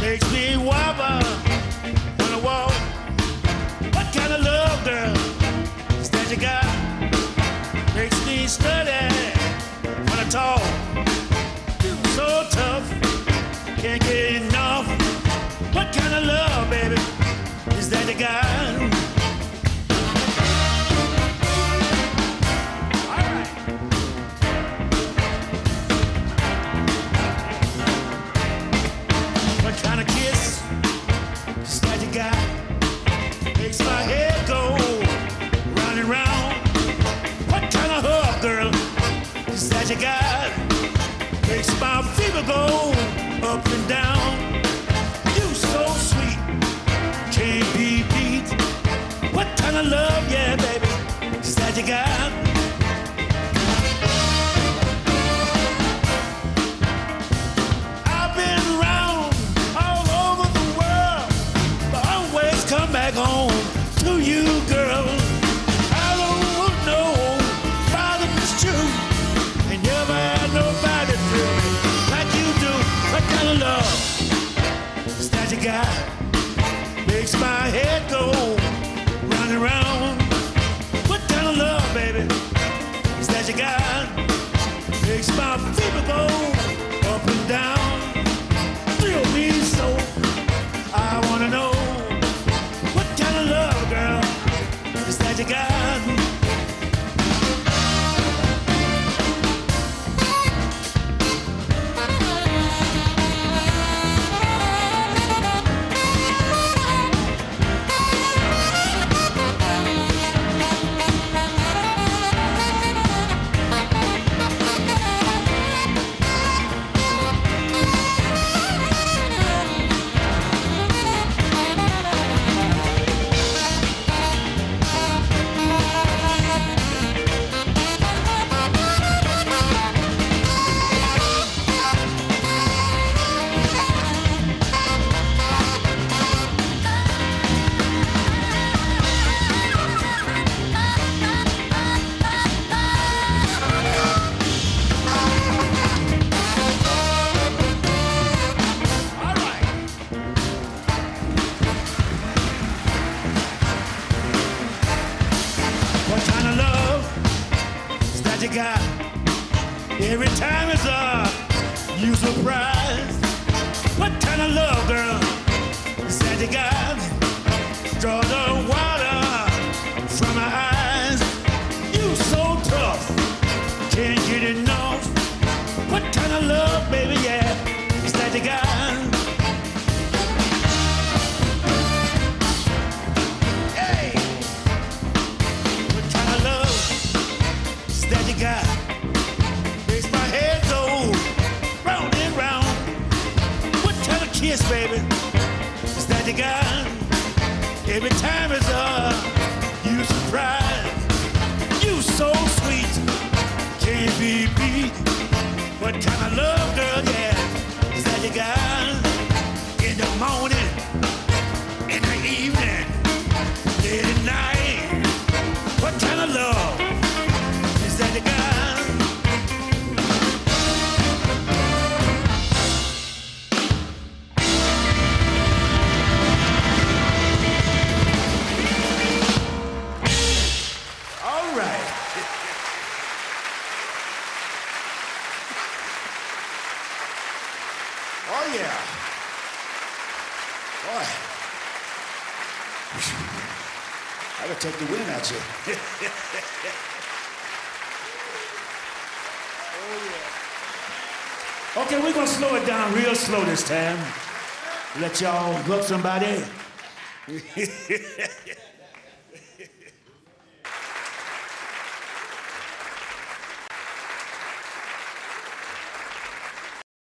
makes me wobble when I walk. What kind of love, girl, is that you got? Makes me study when I talk. So tough, can't get enough. What kind of love, baby, is that you got? That you got? Makes my fever go up and down. You so sweet, can't be beat. What kind of love, yeah, baby, is that you got? That you got? Every time it's up, you surprise. What kind of love, girl, is that you got? Draw the water is you got? Every time it's up, you surprise. You so sweet, can't be beat. What kind of love, girl, yeah, is that you got? In the morning, in the evening, late at night. What kind of love Oh yeah. Boy. I would take the win out you. oh yeah. Okay, we're gonna slow it down real slow this time. Let y'all hook somebody.